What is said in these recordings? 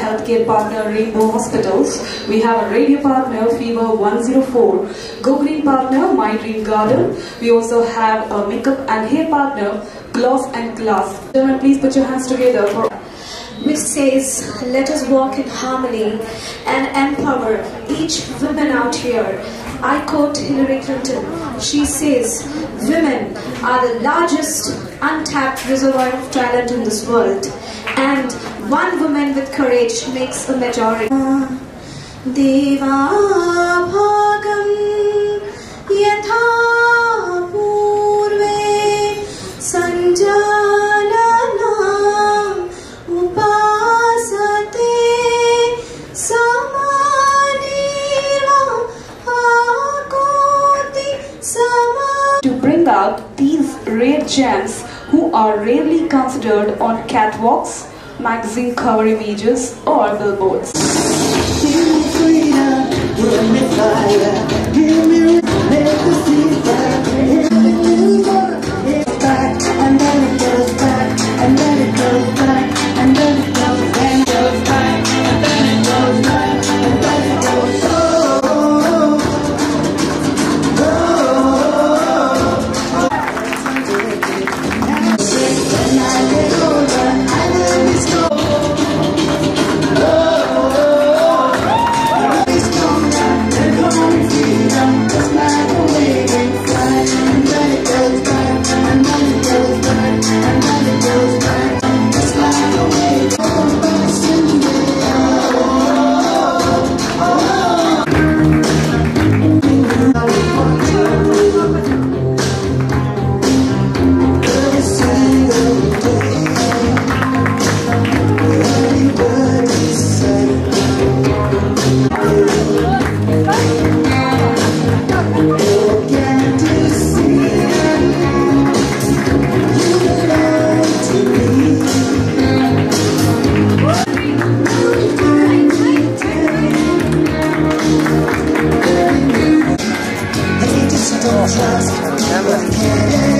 healthcare partner Rainbow Hospitals. We have a radio partner Fever 104, Go Green partner My Dream Garden. We also have a makeup and hair partner Gloss and Glass. Gentlemen, please put your hands together for which says, Let us walk in harmony and empower each woman out here. I quote Hillary Clinton. She says, Women are the largest untapped reservoir of talent in this world, and one woman with courage makes a majority. Ah, Deva Bhagam Yatha Purve Sanjalanam Upasate Samaneva Akoti Sama To bring out these rare gems who are rarely considered on catwalks magazine cover images, or billboards. Gracias.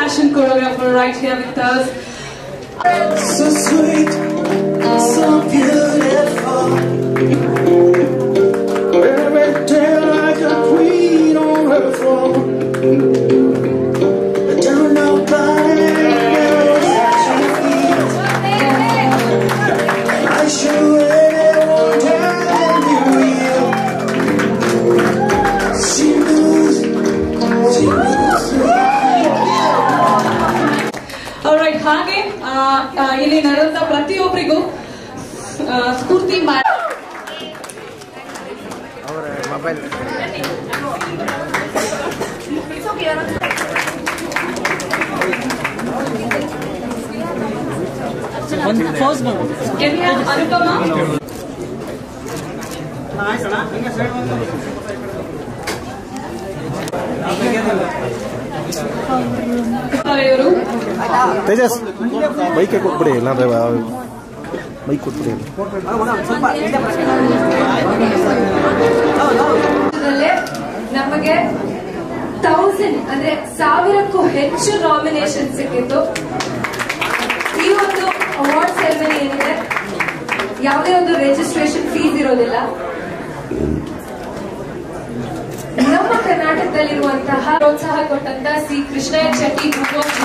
Fashion choreographer right here with us. So sweet, so beautiful. Every day like a queen on her throne. ಪ್ರತಿಯೊಬ್ಬರಿಗೂ ಆ, ಸ್ಫೂರ್ತಿ ಮಾಡಿ Can we have Anupama? ಇವರು Tejas bike ಕೊಟ್ಬಿಡಿ ಇಲ್ಲಾಂದ್ರೆ bike ಕೊಟ್ಬಿಡಿ ನಮಗೆ thousand ಅಂದ್ರೆ ಸಾವಿರಕ್ಕೂ ಹೆಚ್ಚು ನಾಮಿನೇಷನ್ ಸಿಕ್ಕಿತ್ತು. ಈ ಒಂದು ಅವಾರ್ಡ್ ಸೆರೆಮನಿ ಏನಿದೆ, ಯಾವುದೇ ಒಂದು ರಿಜಿಸ್ಟ್ರೇಷನ್ ಫೀಸ್ ಇರೋದಿಲ್ಲ. ನಮ್ಮ ಕರ್ನಾಟಕದಲ್ಲಿರುವಂತಹ ಪ್ರೋತ್ಸಾಹ ಕೊಟ್ಟಂತ C Krishnaiah Shetty group of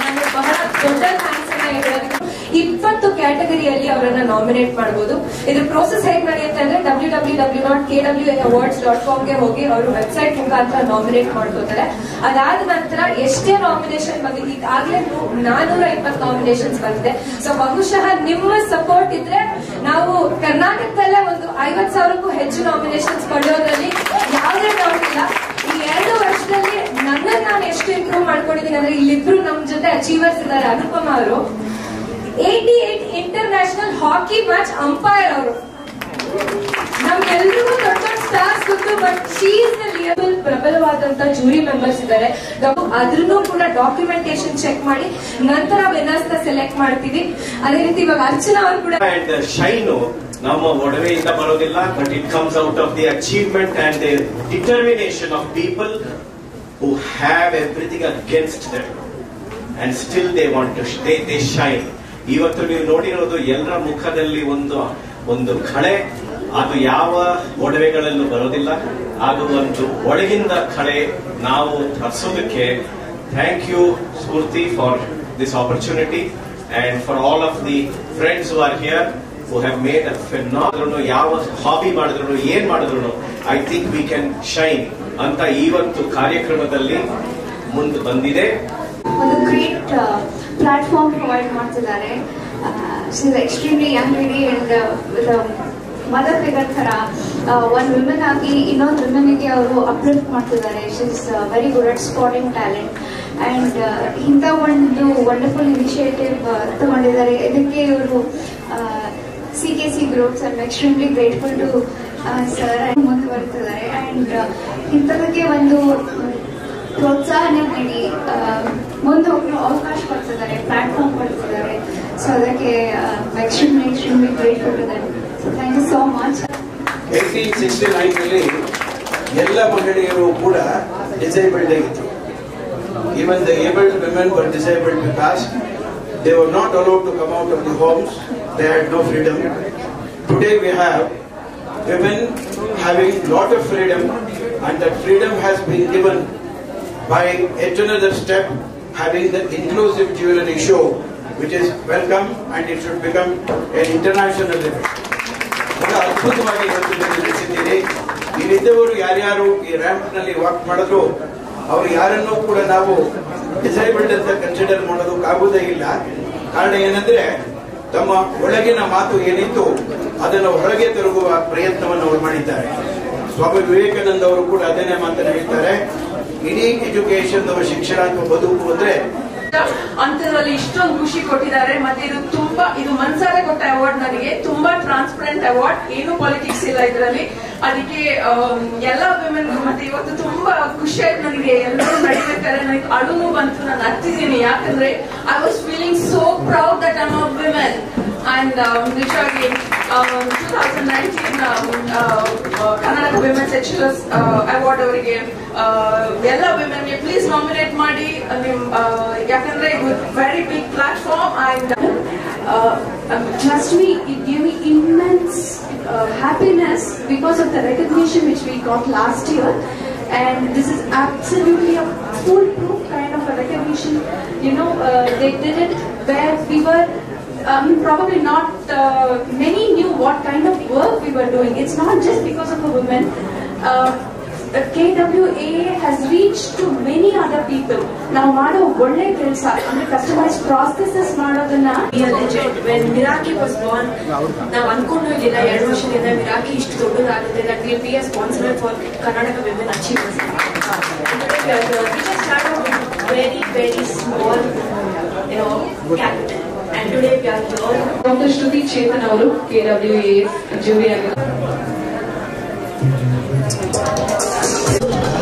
ನಾನು ಬಹಳ ದೊಡ್ಡ ಥ್ಯಾಂಕ್ಸ್ ಅನ್ನ ಇಪ್ಪತ್ತು ಕ್ಯಾಟಗರಿಯಲ್ಲಿ ಅವರನ್ನ ನಾಮಿನೇಟ್ ಮಾಡಬಹುದು ಇದ್ರ ಪ್ರೋಸೆಸ್ ಹೇಗೆ ನಡೆಯುತ್ತೆ ಅಂದ್ರೆ W W W dot K W awards dot ಕಾಮ್ಗೆ ಹೋಗಿ ಅವರು ವೆಬ್ಸೈಟ್ ಮುಖಾಂತರ ನಾಮಿನೇಟ್ ಮಾಡ್ಕೋತಾರೆ. ಅದಾದ ನಂತರ ಎಷ್ಟೇ ನಾಮಿನೇಷನ್ ಬಂದಿದೆ ಈಗಾಗಲೇ ನಾನೂರ ಇಪ್ಪತ್ತು ನಾಮಿನೇಷನ್ಸ್ ಬಂದಿದೆ. ಸೊ ಬಹುಶಃ ನಿಮ್ಮ ಸಪೋರ್ಟ್ ಇದ್ರೆ ನಾವು ಕರ್ನಾಟಕದಲ್ಲೇ ಒಂದು ಐವತ್ ಸಾವಿರಕ್ಕೂ ಹೆಚ್ಚು ನಾಮಿನೇಷನ್ಸ್ ಪಡೆಯೋದ್ರಲ್ಲಿ ಯಾವುದೇ ಡೌಟ್ ಇಲ್ಲ. ಈ ಎರಡು ವರ್ಷದಲ್ಲಿ ನನ್ನ ನಾನು ಎಷ್ಟು ಇಂಪ್ರೂವ್ ಮಾಡ್ಕೊಂಡಿದ್ದೀನಿ ಅಂದ್ರೆ ಇಲ್ಲಿಬ್ರು ನಮ್ ಜೊತೆ ಅಚೀವರ್ಸ್ ಇದ್ದಾರೆ. ಅನುಪಮ ಅವರು. Eighty eight international hockey match umpire ಅವರು. ನಮ್ಗೆಲ್ರಿಗೂ ದೊಡ್ಡ ದೊಡ್ಡ ಸ್ಟಾರ್ಸ್ ಗೊತ್ತು ಬಟ್ ಶೀಸ್ ಲಿಯಬಲ್ ಪ್ರಬಲವಾದಂತ ಜೂರಿ ಮೆಂಬರ್ಸ್ ಇದ್ದಾರೆ ಅದ್ರನ್ನೂ ಕೂಡ ಡಾಕ್ಯುಮೆಂಟೇಶನ್ ಚೆಕ್ ಮಾಡಿ, ನಂತರ ವಿನ್ನರ್ಸ್ ಸೆಲೆಕ್ಟ್ ಮಾಡ್ತೀವಿ. ಅದೇ ರೀತಿ ಇವಾಗ ಅರ್ಚನಾ ಅವರು ಕೂಡ ಅಂಡ್ ಶೈನು ನಮ್ಮ ಒಡವೆಯಿಂದ ಬರೋದಿಲ್ಲ but it comes out of the achievement and the determination of people who have everything against them and still they want to they they shine ಇವತ್ತು ನೀವು ನೋಡಿರೋದು ಎಲ್ಲರ ಮುಖದಲ್ಲಿ ಒಂದು ಒಂದು ಕಳೆ ಅದು ಯಾವ ಒಡವೆಗಳಲ್ಲೂ ಬರೋದಿಲ್ಲ. ಅದು ಒಂದು ಒಳಗಿಂದ ಕಳೆ ನಾವು ಹರಿಸೋದಕ್ಕೆ thank you Spoorthi for this opportunity and for all of the friends who are here who have made ಅದ್ರೂ ಯಾವ ಹಾಬಿ ಮಾಡಿದ್ರು ಏನ್ ಮಾಡಿದ್ರು I think we can shine ಅಂತ ಇವತ್ತು ಕಾರ್ಯಕ್ರಮದಲ್ಲಿ ಮುಂದೆ ಬಂದಿದೆ. ಒಂದು ಗ್ರೇಟ್ ಪ್ಲಾಟ್ಫಾರ್ಮ್ ಪ್ರೊವೈಡ್ ಮಾಡ್ತಿದ್ದಾರೆ. Is extremely young lady and mother figure ಥರ ಒಂದು ವಿಮೆನ್ ಆಗಿ ಇನ್ನೊಂದು ವಿಮೆನ್ಗೆ ಅವರು ಅಪ್ಲಿಫ್ಟ್ ಮಾಡ್ತಿದ್ದಾರೆ. Is very good at spotting talent and ಇಂಥ ಒಂದು ವಂಡರ್ಫುಲ್ ಇನಿಷಿಯೇಟಿವ್ ತಗೊಂಡಿದ್ದಾರೆ. ಇದಕ್ಕೆ ಇವರು C K C groups I extremely grateful to sir ಮುಂದುವರಿತಿದ್ದಾರೆ and ಇಂಥದಕ್ಕೆ ಒಂದು ಪ್ರೋತ್ಸಾಹನೆ ನೀಡಿ ಮುಂದೆ ಹೋಗಲು ಅವಕಾಶ ಕೊಡ್ತಿದ್ದಾರೆ. ಸೊ ಅದಕ್ಕೆ ಎಕ್ಸ್ಟ್ರೀಮ್ಲಿ ಎಕ್ಸ್ಟ್ರೀಮ್ಲಿ ಗ್ರೇಟ್ಫುಲ್ ಇದೆ thank you so much eighteen sixty ನೈನ್ನಲ್ಲಿ ಎಲ್ಲ ಮಹಿಳೆಯರು ಕೂಡ ಡಿಸೇಬಲ್ಡ್ ಆಗಿತ್ತು even the abled women were disabled because they were not allowed to come out of the homes they had no freedom today we have women having lot of freedom and that freedom has been given by yet another step having the inclusive jewelry show which is welcome and it should become an international event. ಬಹಳ ಅದ್ಭುತವಾಗಿ ಇವತ್ತು ತಿಳಿಸಿದ್ದೀರಿ ಇಲ್ಲಿದ್ದವರು ಯಾರ್ಯಾರು ಈ ರ್ಯಾಂಪ್ನಲ್ಲಿ walk ಮಾಡಿದ್ರು, ಅವ್ರು ಯಾರನ್ನೂ ಕೂಡ ನಾವು ಡಿಸೈಬಲ್ಡ್ ಅಂತ ಕನ್ಸಿಡರ್ ಮಾಡೋದಕ್ಕಾಗುವುದೇ ಇಲ್ಲ. ಕಾರಣ ಏನಂದ್ರೆ, ತಮ್ಮ ಒಳಗಿನ ಮಾತು ಏನಿತ್ತು ಅದನ್ನು ಹೊರಗೆ ತಿರುಗುವ ಪ್ರಯತ್ನವನ್ನು ಅವರು ಮಾಡಿದ್ದಾರೆ. ಸ್ವಾಮಿ ವಿವೇಕಾನಂದ ಅವರು ಕೂಡ ಅದನ್ನೇ ಮಾತನಾಡಿದ್ದಾರೆ ಇಡೀ ಎಜುಕೇಶನ್ ಶಿಕ್ಷಣ ಅಥವಾ ಬದುಕು ಅಂದ್ರೆ ಅಂತದ್ರಲ್ಲಿ ಇಷ್ಟೊಂದು ಖುಷಿ ಕೊಟ್ಟಿದ್ದಾರೆ. ಮತ್ತೆ ಇದು ತುಂಬಾ, ಇದು ಮನ್ಸಾರೆ ಕೊಟ್ಟ ಅವಾರ್ಡ್ ನನಗೆ. ತುಂಬಾ ಟ್ರಾನ್ಸ್ಪರೆಂಟ್ ಅವಾರ್ಡ್ ಏನು ಪಾಲಿಟಿಕ್ಸ್ ಇಲ್ಲ ಇದರಲ್ಲಿ. ಅದಕ್ಕೆ ಎಲ್ಲಾ ವಿಮೆನ್ ಮತ್ತೆ ಇವತ್ತು ತುಂಬಾ ಖುಷಿ ಆಯ್ತು ನನಗೆ. ಎಲ್ಲರೂ ನಡಿಬೇಕಾದ್ರೆ ನನಗೆ ಅಳುನು ಬಂತು. ನಾನು ಹತ್ತಿದ್ದೀನಿ. ಯಾಕಂದ್ರೆ I was feeling so proud that I'm a women and ನಿಜವಾಗಿ two thousand nineteen Kannada women's excellence award ಅವರಿಗೆ ಎಲ್ಲ ವಿಮೆನ್ಗೆ ಪ್ಲೀಸ್ ನಾಮಿನೇಟ್ ಮಾಡಿ ನಿಮ್ ಆ, ಯಾಕಂದ್ರೆ ಇದು very big platform and uh, um, trust me, it gave me immense uh, happiness because of the recognition which we got last year. And this is absolutely a foolproof kind of a recognition. You know, uh, they did it where we were. Um, probably not uh, many knew what kind of work we were doing. It's not just because of the women. Uh, the KWA has reached to many other people. ನಾವು ಮಾಡೋ ಒಳ್ಳೆ ಕೆಲಸ ಅಂದ್ರೆ customise processes ಮಾಡೋದನ್ನ when ಮಿರಾಕಿ was Born ನಾವು ಅನ್ಕೊಂಡು ಇರಲಿಲ್ಲ ಎರಡು ವರ್ಷದಿಂದ ಮಿರಾಕಿ ಇಷ್ಟು ದೊಡ್ಡದಾಗುತ್ತೆ that will be a sponsor for Karnataka women achievers very very small you know capital And today we are here doctor Shruti Chetan ಅವರು K W A jury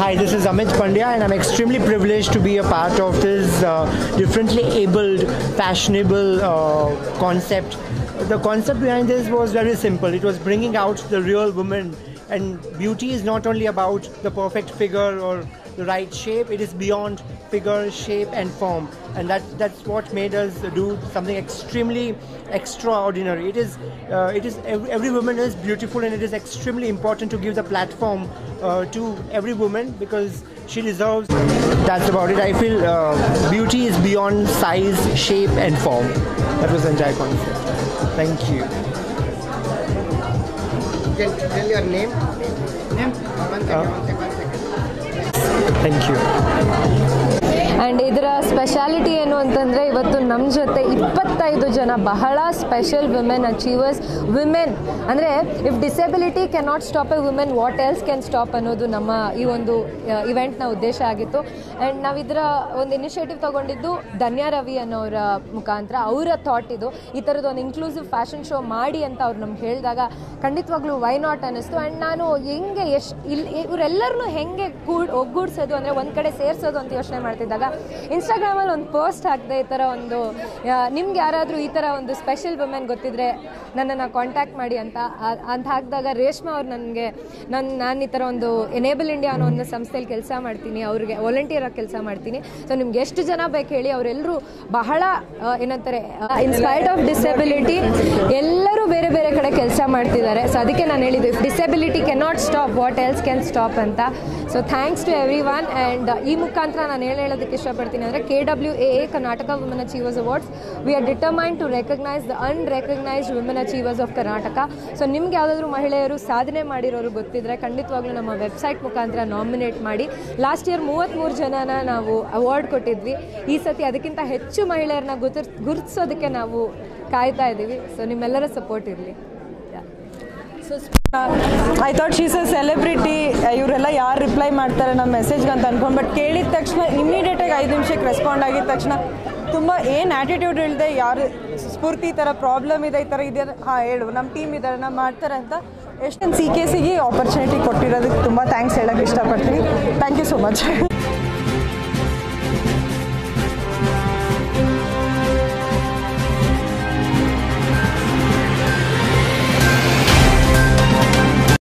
Hi, this is Amit Pandya, and I'm extremely privileged to be a part of this uh, differently abled, fashionable uh, concept. The concept behind this was very simple. It was bringing out the real woman, and beauty is not only about the perfect figure or the right shape. It is beyond figure, shape, and form, and that that's what made us do something extremely extraordinary. It is uh, it is every, every woman is beautiful, and it is extremely important to give the platform uh, to every woman because she deserves. That's about it. I feel uh, beauty is beyond size, shape, and form. That was the entire concept. Thank you. Can tell your name? Name? One Thank you. And ಇದರ speciality ಏನು ಅಂತಂದರೆ ಇವತ್ತು ನಮ್ಮ ಜೊತೆ ಇಪ್ಪತ್ತೈದು ಜನ ಬಹಳ special women achievers women ಅಂದರೆ if disability can not stop a woman what else can stop ಅನ್ನೋದು ನಮ್ಮ ಈ ಒಂದು ಇವೆಂಟ್ನ ಉದ್ದೇಶ ಆಗಿತ್ತು. ಆ್ಯಂಡ್ ನಾವು ಇದರ ಒಂದು ಇನಿಷಿಯೇಟಿವ್ ತೊಗೊಂಡಿದ್ದು ಧನ್ಯಾ ರವಿ ಅನ್ನೋರ ಮುಖಾಂತರ, ಅವರ ಥಾಟ್ ಇದು. ಈ ಥರದ್ದು ಒಂದು ಇನ್ಕ್ಲೂಸಿವ್ ಫ್ಯಾಷನ್ ಶೋ ಮಾಡಿ ಅಂತ ಅವ್ರು ನಮ್ಗೆ ಹೇಳಿದಾಗ ಖಂಡಿತವಾಗ್ಲೂ ವೈ ನಾಟ್ ಅನ್ನಿಸ್ತು. ಆ್ಯಂಡ್ ನಾನು ಹೆಂಗೆ ಎಷ್ಟು ಇಲ್ಲಿ ಇವರೆಲ್ಲರನ್ನೂ ಹೆಂಗೆ ಕೂಡ್, ಒಗ್ಗೂಡಿಸೋದು ಅಂದರೆ ಒಂದು ಕಡೆ ಸೇರಿಸೋದು ಅಂತ ಯೋಚನೆ ಮಾಡ್ತಿದ್ದಾಗ ಇನ್ಸ್ಟಾಗ್ರಾಮಲ್ಲಿ ಒಂದು ಪೋಸ್ಟ್ ಹಾಕಿದೆ ಈ ಥರ ಒಂದು ನಿಮ್ಗೆ ಯಾರಾದರೂ ಈ ಥರ ಒಂದು ಸ್ಪೆಷಲ್ ವುಮೆನ್ ಗೊತ್ತಿದ್ರೆ ನನ್ನನ್ನು ಕಾಂಟ್ಯಾಕ್ಟ್ ಮಾಡಿ ಅಂತ. ಅಂತ ಹಾಕಿದಾಗ ರೇಷ್ಮ ಅವ್ರು ನನಗೆ ನನ್ನ ನಾನು ಈ ಥರ ಒಂದು ಎನೇಬಲ್ ಇಂಡಿಯಾ ಅನ್ನೋ ಒಂದು ಸಂಸ್ಥೆಯಲ್ಲಿ ಕೆಲಸ ಮಾಡ್ತೀನಿ, ಅವ್ರಿಗೆ ವಾಲಂಟಿಯರ್ ಆಗಿ ಕೆಲಸ ಮಾಡ್ತೀನಿ. ಸೊ ನಿಮ್ಗೆ ಎಷ್ಟು ಜನ ಬೇಕು ಹೇಳಿ ಅವರೆಲ್ಲರೂ ಬಹಳ ಏನಂತಾರೆ ಇನ್ಸ್ಪೈರ್ಡ್ ಆಫ್ ಡಿಸೆಬಿಲಿಟಿ ಎಲ್ಲರೂ ಬೇರೆ ಬೇರೆ ಕಡೆ ಕೆಲಸ ಮಾಡ್ತಿದ್ದಾರೆ. ಸೊ ಅದಕ್ಕೆ ನಾನು ಹೇಳಿದ್ದು if disability cannot stop what else can stop ಅಂತ. So thanks to everyone and ಈ ಮುಖಾಂತರ ನಾನು ಹೇಳೋದಕ್ಕೆ ಇಷ್ಟಪಡ್ತೀನಿ ಅಂದರೆ K W A A Karnataka women achievers awards we are determine to recognise the unrecognised women achievers of Karnataka so ನಿಮ್ಗೆ ಯಾವುದಾದ್ರೂ ಮಹಿಳೆಯರು ಸಾಧನೆ ಮಾಡಿರೋರು ಗೊತ್ತಿದ್ರೆ ಖಂಡಿತವಾಗ್ಲೂ ನಮ್ಮ ವೆಬ್ಸೈಟ್ ಮುಖಾಂತರ ನಾಮಿನೇಟ್ ಮಾಡಿ. ಲಾಸ್ಟ್ ಇಯರ್ ಮೂವತ್ತ್ಮೂರು ಜನನ ನಾವು ಅವಾರ್ಡ್ ಕೊಟ್ಟಿದ್ವಿ. ಈ ಸತಿ ಅದಕ್ಕಿಂತ ಹೆಚ್ಚು ಮಹಿಳೆಯರನ್ನ ಗುರ್ತಿರ್ ಗುರುತಿಸೋದಕ್ಕೆ ನಾವು ಕಾಯ್ತಾ ಇದ್ದೀವಿ ಸೊ ನಿಮ್ಮೆಲ್ಲರ ಸಪೋರ್ಟ್ ಇರಲಿ. I thought she's a celebrity ಇವರೆಲ್ಲ ಯಾರು ರಿಪ್ಲೈ ಮಾಡ್ತಾರೆ ನಮ್ಮ ಮೆಸೇಜ್ಗೆ ಅಂತ ಅನ್ಕೊಂಡು ಬಟ್ ಕೇಳಿದ ತಕ್ಷಣ ಇಮ್ಮಿಡಿಯೇಟಾಗಿ ಐದು ನಿಮಿಷಕ್ಕೆ ರೆಸ್ಪಾಂಡ್ ಆಗಿದ ತಕ್ಷಣ, ತುಂಬ ಏನು ಆ್ಯಟಿಟ್ಯೂಡ್ ಇಲ್ಲದೆ ಯಾರು ಸ್ಫೂರ್ತಿ ಈ ಥರ ಪ್ರಾಬ್ಲಮ್ ಇದೆ, ಈ ಥರ ಇದೆ ಹಾಂ, ಹೇಳು ನಮ್ಮ ಟೀಮ್ ಇದ್ದಾರೆ ನಮ್ಮ ಮಾಡ್ತಾರೆ ಅಂತ ಎಷ್ಟೊಂದು ಸಿ ಕೆ ಸಿಗೆ ಆಪರ್ಚುನಿಟಿ ಕೊಟ್ಟಿರೋದಕ್ಕೆ ತುಂಬ ಥ್ಯಾಂಕ್ಸ್ ಹೇಳೋಕ್ಕೆ ಇಷ್ಟಪಡ್ತೀನಿ. Thank you so much